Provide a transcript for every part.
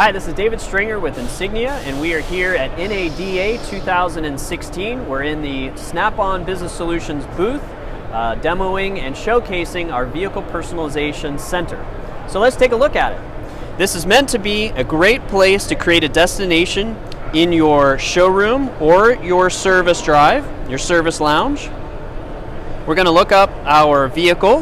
Hi, this is David Stringer with Insignia, and we are here at NADA 2016. We're in the Snap-on Business Solutions booth, uh, demoing and showcasing our Vehicle Personalization Center. So let's take a look at it. This is meant to be a great place to create a destination in your showroom or your service drive, your service lounge. We're going to look up our vehicle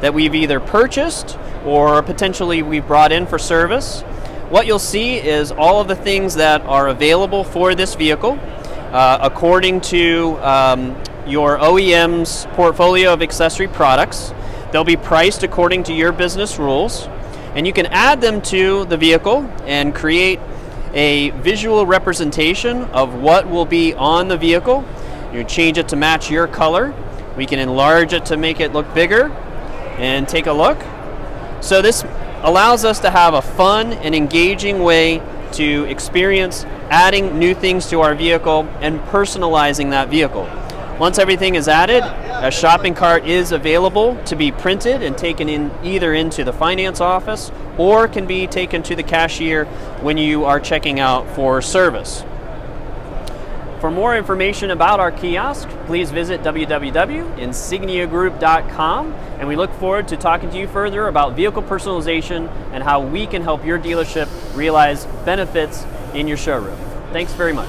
that we've either purchased or potentially we've brought in for service what you'll see is all of the things that are available for this vehicle uh, according to um, your OEM's portfolio of accessory products. They'll be priced according to your business rules, and you can add them to the vehicle and create a visual representation of what will be on the vehicle. You change it to match your color. We can enlarge it to make it look bigger and take a look. So this allows us to have a fun and engaging way to experience adding new things to our vehicle and personalizing that vehicle. Once everything is added, a shopping cart is available to be printed and taken in either into the finance office or can be taken to the cashier when you are checking out for service. For more information about our kiosk, please visit www.insigniagroup.com and we look forward to talking to you further about vehicle personalization and how we can help your dealership realize benefits in your showroom. Thanks very much.